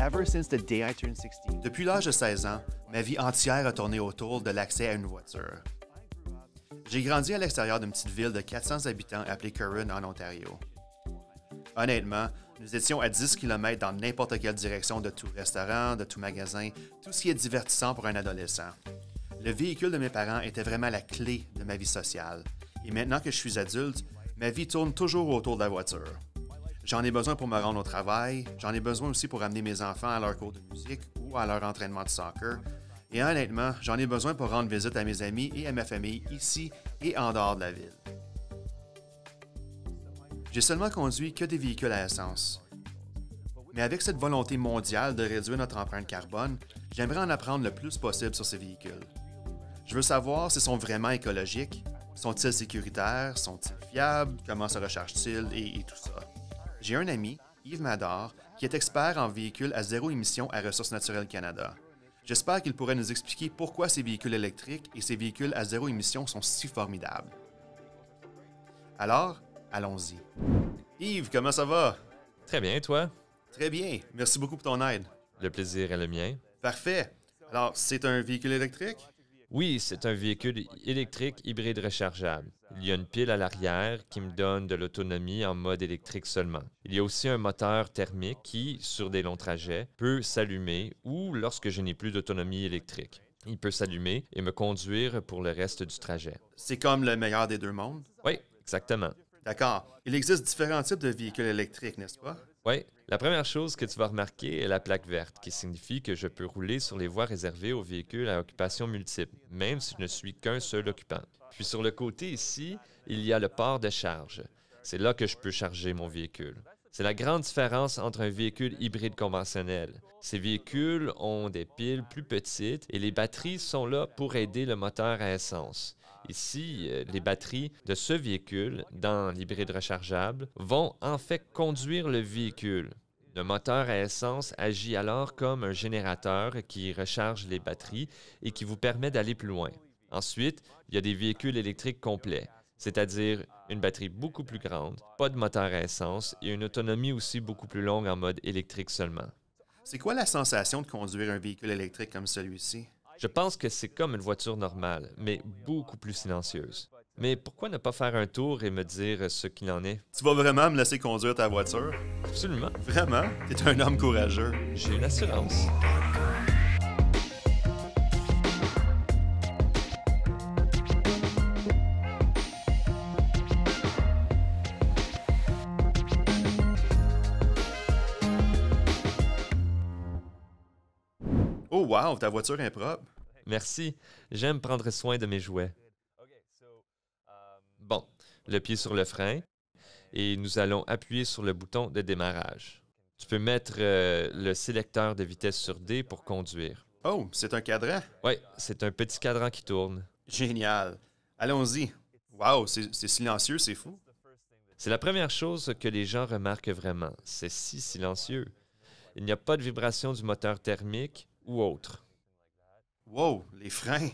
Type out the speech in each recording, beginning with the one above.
ever since the day I turned 16. Depuis l'âge de 16 ans, ma vie entière a tourné autour de l'accès à une voiture. J'ai grandi à l'extérieur d'une petite ville de 400 habitants appelée Curran en Ontario. Honnêtement, nous étions à 10 km dans n'importe quelle direction de tout restaurant, de tout magasin, tout ce qui est divertissant pour un adolescent. Le véhicule de mes parents était vraiment la clé de ma vie sociale. Et maintenant que je suis adulte, ma vie tourne toujours autour de la voiture. J'en ai besoin pour me rendre au travail, j'en ai besoin aussi pour amener mes enfants à leur cours de musique ou à leur entraînement de soccer. Et honnêtement, j'en ai besoin pour rendre visite à mes amis et à ma famille ici et en dehors de la ville. J'ai seulement conduit que des véhicules à essence. Mais avec cette volonté mondiale de réduire notre empreinte carbone, j'aimerais en apprendre le plus possible sur ces véhicules. Je veux savoir s'ils sont vraiment écologiques, sont-ils sécuritaires, sont-ils fiables, comment se rechargent-ils et, et tout ça. J'ai un ami, Yves Mador, qui est expert en véhicules à zéro émission à Ressources naturelles Canada. J'espère qu'il pourrait nous expliquer pourquoi ces véhicules électriques et ces véhicules à zéro émission sont si formidables. Alors, allons-y. Yves, comment ça va? Très bien, toi? Très bien. Merci beaucoup pour ton aide. Le plaisir est le mien. Parfait. Alors, c'est un véhicule électrique? Oui, c'est un véhicule électrique hybride rechargeable. Il y a une pile à l'arrière qui me donne de l'autonomie en mode électrique seulement. Il y a aussi un moteur thermique qui, sur des longs trajets, peut s'allumer ou lorsque je n'ai plus d'autonomie électrique. Il peut s'allumer et me conduire pour le reste du trajet. C'est comme le meilleur des deux mondes? Oui, exactement. D'accord. Il existe différents types de véhicules électriques, n'est-ce pas? Oui. La première chose que tu vas remarquer est la plaque verte, qui signifie que je peux rouler sur les voies réservées aux véhicules à occupation multiple, même si je ne suis qu'un seul occupant. Puis sur le côté ici, il y a le port de charge. C'est là que je peux charger mon véhicule. C'est la grande différence entre un véhicule hybride conventionnel. Ces véhicules ont des piles plus petites et les batteries sont là pour aider le moteur à essence. Ici, euh, les batteries de ce véhicule, dans l'hybride rechargeable, vont en fait conduire le véhicule. Le moteur à essence agit alors comme un générateur qui recharge les batteries et qui vous permet d'aller plus loin. Ensuite, il y a des véhicules électriques complets, c'est-à-dire une batterie beaucoup plus grande, pas de moteur à essence et une autonomie aussi beaucoup plus longue en mode électrique seulement. C'est quoi la sensation de conduire un véhicule électrique comme celui-ci? Je pense que c'est comme une voiture normale, mais beaucoup plus silencieuse. Mais pourquoi ne pas faire un tour et me dire ce qu'il en est? Tu vas vraiment me laisser conduire ta voiture? Absolument. Vraiment? T'es un homme courageux. J'ai une wow, ta voiture est propre. Merci. J'aime prendre soin de mes jouets. Bon, le pied sur le frein et nous allons appuyer sur le bouton de démarrage. Tu peux mettre euh, le sélecteur de vitesse sur D pour conduire. Oh, c'est un cadran? Oui, c'est un petit cadran qui tourne. Génial. Allons-y. Wow, c'est c'est silencieux, c'est fou. C'est la première chose que les gens remarquent vraiment. C'est si silencieux. Il n'y a pas de vibration du moteur thermique ou autre. Wow, les freins.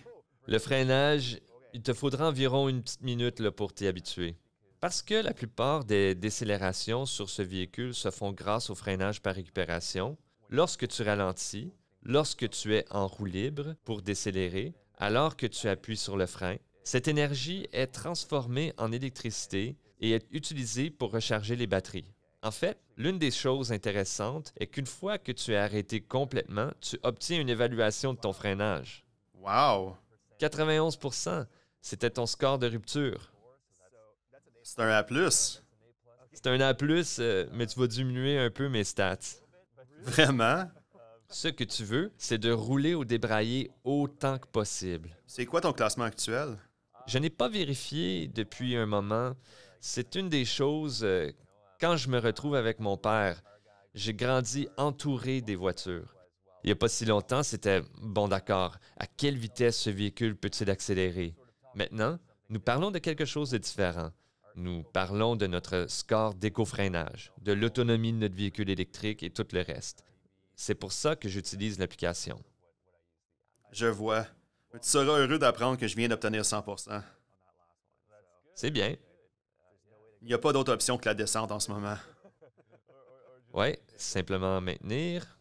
Le freinage, il te faudra environ une petite minute là, pour t'y habituer. Parce que la plupart des décélérations sur ce véhicule se font grâce au freinage par récupération, lorsque tu ralentis, lorsque tu es en roue libre pour décélérer, alors que tu appuies sur le frein, cette énergie est transformée en électricité et est utilisée pour recharger les batteries. En fait, l'une des choses intéressantes est qu'une fois que tu es arrêté complètement, tu obtiens une évaluation de ton freinage. Wow. 91% c'était ton score de rupture. C'est un A. C'est un A, euh, mais tu vas diminuer un peu mes stats. Vraiment? Ce que tu veux, c'est de rouler au débraillé autant que possible. C'est quoi ton classement actuel? Je n'ai pas vérifié depuis un moment. C'est une des choses. euh, quand je me retrouve avec mon père, j'ai grandi entouré des voitures. Il n'y a pas si longtemps, c'était bon d'accord. À quelle vitesse ce véhicule peut-il accélérer? Maintenant, nous parlons de quelque chose de différent. Nous parlons de notre score d'éco-freinage, de l'autonomie de notre véhicule électrique et tout le reste. C'est pour ça que j'utilise l'application. Je vois. Tu seras heureux d'apprendre que je viens d'obtenir 100%. C'est bien. Il n'y a pas d'autre option que la descente en ce moment. Ouais, simplement maintenir.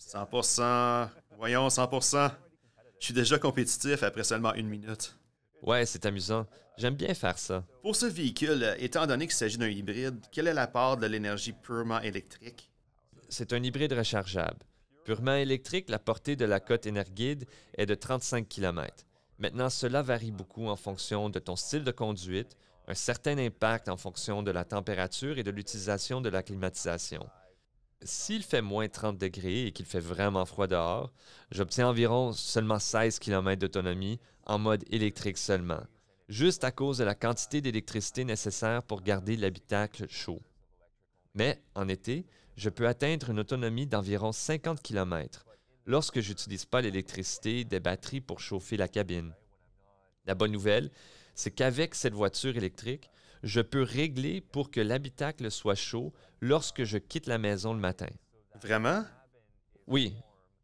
100%. Voyons, 100%. Je suis déjà compétitif après seulement une minute. Ouais, c'est amusant. J'aime bien faire ça. Pour ce véhicule, étant donné qu'il s'agit d'un hybride, quelle est la part de l'énergie purement électrique? C'est un hybride rechargeable. Purement électrique, la portée de la cote Energuide est de 35 km. Maintenant, cela varie beaucoup en fonction de ton style de conduite, un certain impact en fonction de la température et de l'utilisation de la climatisation. S'il fait moins 30 degrés et qu'il fait vraiment froid dehors, j'obtiens environ seulement 16 km d'autonomie en mode électrique seulement, juste à cause de la quantité d'électricité nécessaire pour garder l'habitacle chaud. Mais en été, je peux atteindre une autonomie d'environ 50 km lorsque je n'utilise pas l'électricité des batteries pour chauffer la cabine. La bonne nouvelle, c'est qu'avec cette voiture électrique, je peux régler pour que l'habitacle soit chaud lorsque je quitte la maison le matin. Vraiment? Oui.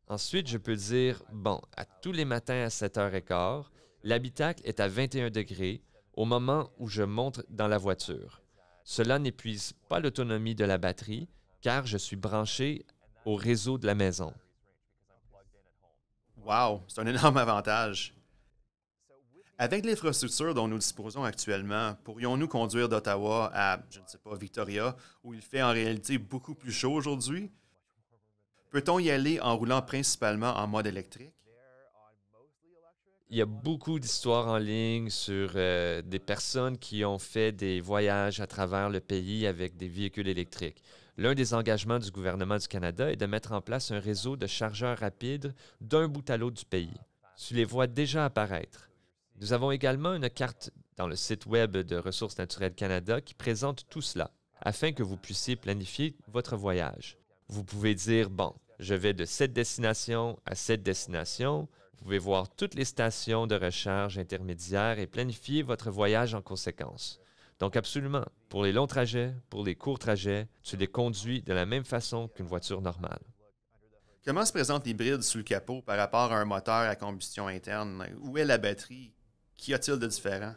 Ensuite, je peux dire, bon, à tous les matins à 7h15, l'habitacle est à 21 degrés au moment où je monte dans la voiture. Cela n'épuise pas l'autonomie de la batterie car je suis branché au réseau de la maison. Wow, c'est un énorme avantage. Avec l'infrastructure dont nous disposons actuellement, pourrions-nous conduire d'Ottawa à, je ne sais pas, Victoria, où il fait en réalité beaucoup plus chaud aujourd'hui? Peut-on y aller en roulant principalement en mode électrique? Il y a beaucoup d'histoires en ligne sur euh, des personnes qui ont fait des voyages à travers le pays avec des véhicules électriques. L'un des engagements du gouvernement du Canada est de mettre en place un réseau de chargeurs rapides d'un bout à l'autre du pays. Tu les vois déjà apparaître. Nous avons également une carte dans le site web de Ressources naturelles Canada qui présente tout cela, afin que vous puissiez planifier votre voyage. Vous pouvez dire, bon, je vais de cette destination à cette destination. Vous pouvez voir toutes les stations de recharge intermédiaires et planifier votre voyage en conséquence. Donc absolument, pour les longs trajets, pour les courts trajets, tu les conduis de la même façon qu'une voiture normale. Comment se présente l'hybride sous le capot par rapport à un moteur à combustion interne? Où est la batterie? Qu'y a-t-il de différent?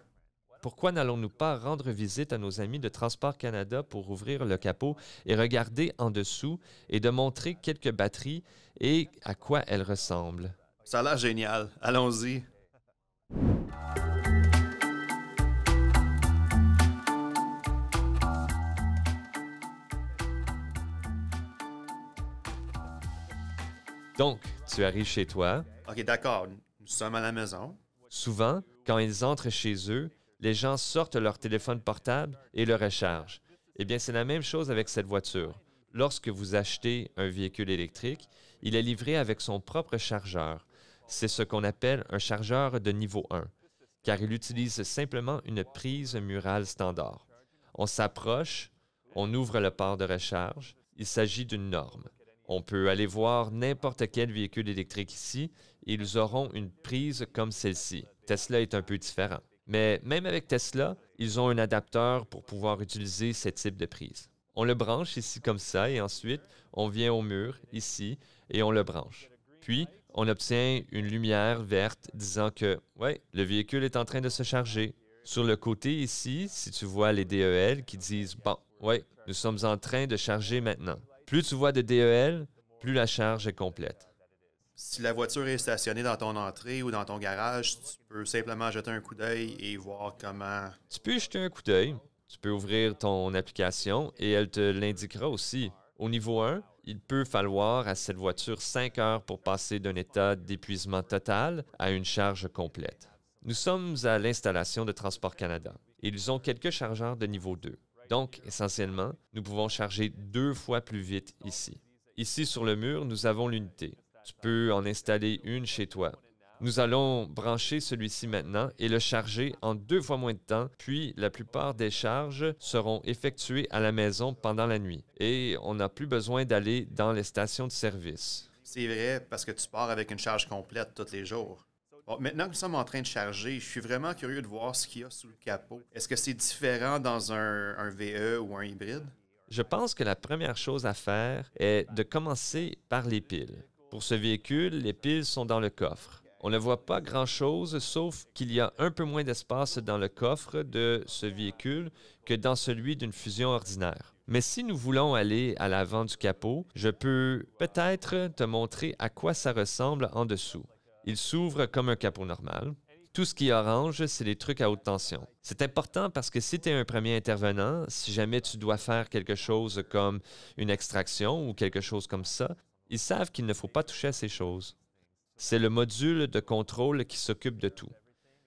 Pourquoi n'allons-nous pas rendre visite à nos amis de Transport Canada pour ouvrir le capot et regarder en dessous et de montrer quelques batteries et à quoi elles ressemblent? Ça a l'air génial. Allons-y. Donc, tu arrives chez toi. OK, d'accord. Nous sommes à la maison. Souvent, quand ils entrent chez eux, les gens sortent leur téléphone portable et le rechargent. Eh bien, c'est la même chose avec cette voiture. Lorsque vous achetez un véhicule électrique, il est livré avec son propre chargeur. C'est ce qu'on appelle un chargeur de niveau 1, car il utilise simplement une prise murale standard. On s'approche, on ouvre le port de recharge. Il s'agit d'une norme. On peut aller voir n'importe quel véhicule électrique ici ils auront une prise comme celle-ci. Tesla est un peu différent. Mais même avec Tesla, ils ont un adapteur pour pouvoir utiliser ce type de prise. On le branche ici comme ça et ensuite on vient au mur ici et on le branche. Puis on obtient une lumière verte disant que ouais, le véhicule est en train de se charger. Sur le côté ici, si tu vois les DEL qui disent bon, ouais, nous sommes en train de charger maintenant. Plus tu vois de DEL, plus la charge est complète. Si la voiture est stationnée dans ton entrée ou dans ton garage, tu peux simplement jeter un coup d'œil et voir comment. Tu peux jeter un coup d'œil, tu peux ouvrir ton application et elle te l'indiquera aussi. Au niveau 1, il peut falloir à cette voiture 5 heures pour passer d'un état d'épuisement total à une charge complète. Nous sommes à l'installation de Transport Canada. Ils ont quelques chargeurs de niveau 2. Donc, essentiellement, nous pouvons charger deux fois plus vite ici. Ici sur le mur, nous avons l'unité. Tu peux en installer une chez toi. Nous allons brancher celui-ci maintenant et le charger en deux fois moins de temps, puis la plupart des charges seront effectuées à la maison pendant la nuit et on n'a plus besoin d'aller dans les stations de service. C'est vrai parce que tu pars avec une charge complète tous les jours. Bon, maintenant que nous sommes en train de charger, je suis vraiment curieux de voir ce qu'il y a sous le capot. Est-ce que c'est différent dans un VE ou un hybride? Je pense que la première chose à faire est de commencer par les piles. Pour ce véhicule, les piles sont dans le coffre. On ne voit pas grand-chose, sauf qu'il y a un peu moins d'espace dans le coffre de ce véhicule que dans celui d'une fusion ordinaire. Mais si nous voulons aller à l'avant du capot, je peux peut-être te montrer à quoi ça ressemble en dessous. Il s'ouvre comme un capot normal. Tout ce qui est orange, c'est les trucs à haute tension. C'est important parce que si tu es un premier intervenant, si jamais tu dois faire quelque chose comme une extraction ou quelque chose comme ça, ils savent qu'il ne faut pas toucher à ces choses. C'est le module de contrôle qui s'occupe de tout.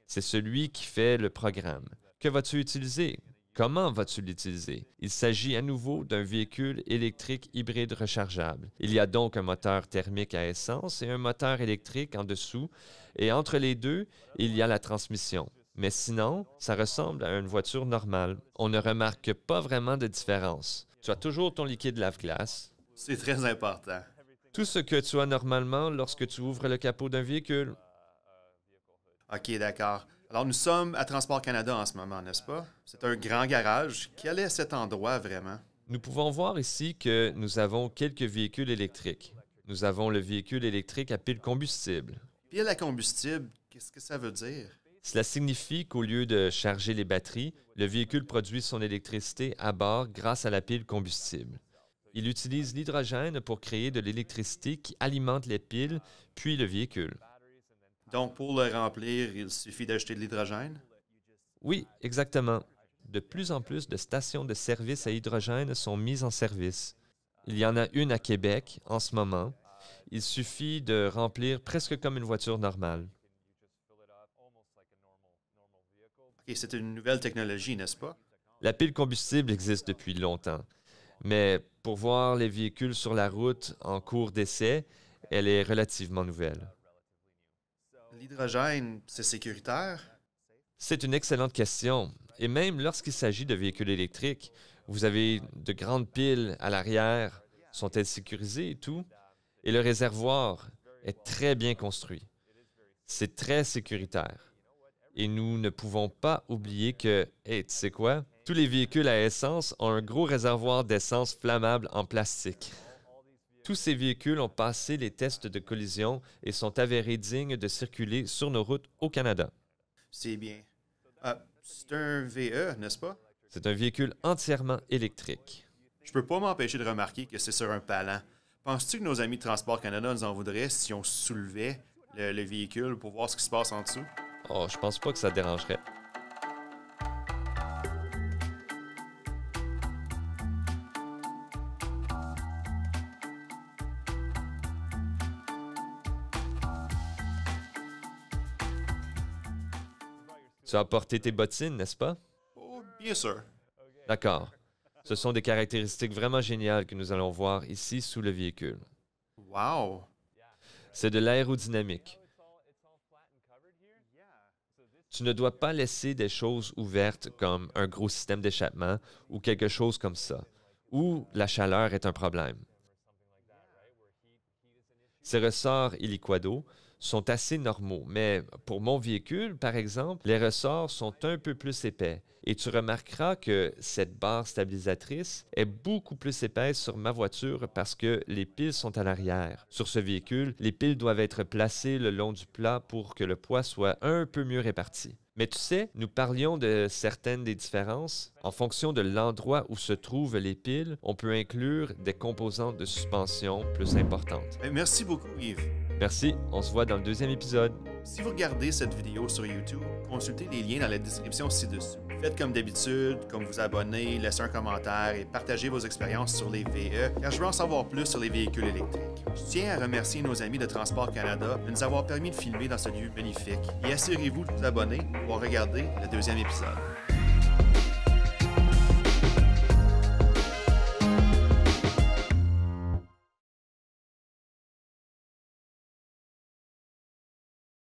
C'est celui qui fait le programme. Que vas-tu utiliser? Comment vas-tu l'utiliser? Il s'agit à nouveau d'un véhicule électrique hybride rechargeable. Il y a donc un moteur thermique à essence et un moteur électrique en dessous, et entre les deux, il y a la transmission. Mais sinon, ça ressemble à une voiture normale. On ne remarque pas vraiment de différence. Tu as toujours ton liquide lave-glace. C'est très important. Tout ce que tu as normalement lorsque tu ouvres le capot d'un véhicule. OK, d'accord. Alors, nous sommes à Transport Canada en ce moment, n'est-ce pas? C'est un grand garage. Quel est cet endroit vraiment? Nous pouvons voir ici que nous avons quelques véhicules électriques. Nous avons le véhicule électrique à pile combustible. Pile à combustible, qu'est-ce que ça veut dire? Cela signifie qu'au lieu de charger les batteries, le véhicule produit son électricité à bord grâce à la pile combustible. Il utilise l'hydrogène pour créer de l'électricité qui alimente les piles, puis le véhicule. Donc, pour le remplir, il suffit d'ajouter de l'hydrogène? Oui, exactement. De plus en plus de stations de service à hydrogène sont mises en service. Il y en a une à Québec en ce moment. Il suffit de remplir presque comme une voiture normale. C'est une nouvelle technologie, n'est-ce pas? La pile combustible existe depuis longtemps, mais pour voir les véhicules sur la route en cours d'essai, elle est relativement nouvelle. L'hydrogène, c'est sécuritaire? C'est une excellente question. Et même lorsqu'il s'agit de véhicules électriques, vous avez de grandes piles à l'arrière. Sont-elles sécurisées et tout? Et le réservoir est très bien construit. C'est très sécuritaire. Et nous ne pouvons pas oublier que, hé, tu sais quoi? Tous les véhicules à essence ont un gros réservoir d'essence flammable en plastique. Tous ces véhicules ont passé les tests de collision et sont avérés dignes de circuler sur nos routes au Canada. C'est bien. Ah, c'est un VE, n'est-ce pas? C'est un véhicule entièrement électrique. Je peux pas m'empêcher de remarquer que c'est sur un palan. Penses-tu que nos amis de Transport Canada nous en voudraient si on soulevait le, le véhicule pour voir ce qui se passe en dessous? Oh, je pense pas que ça dérangerait. Tu as porté tes bottines, n'est-ce pas? Oh, bien sûr. D'accord. Ce sont des caractéristiques vraiment géniales que nous allons voir ici sous le véhicule. Wow! C'est de l'aérodynamique. Tu ne dois pas laisser des choses ouvertes comme un gros système d'échappement ou quelque chose comme ça, où la chaleur est un problème. Ces ressorts héliquado sont assez normaux, mais pour mon véhicule, par exemple, les ressorts sont un peu plus épais. Et tu remarqueras que cette barre stabilisatrice est beaucoup plus épaisse sur ma voiture parce que les piles sont à l'arrière. Sur ce véhicule, les piles doivent être placées le long du plat pour que le poids soit un peu mieux réparti. Mais tu sais, nous parlions de certaines des différences. En fonction de l'endroit où se trouvent les piles, on peut inclure des composantes de suspension plus importantes. Merci beaucoup, Yves. Merci, on se voit dans le deuxième épisode. Si vous regardez cette vidéo sur YouTube, consultez les liens dans la description ci-dessous. Faites comme d'habitude, comme vous abonner, laissez un commentaire et partagez vos expériences sur les VE, car je veux en savoir plus sur les véhicules électriques. Je tiens à remercier nos amis de Transport Canada de nous avoir permis de filmer dans ce lieu magnifique et assurez-vous de vous abonner pour regarder le deuxième épisode.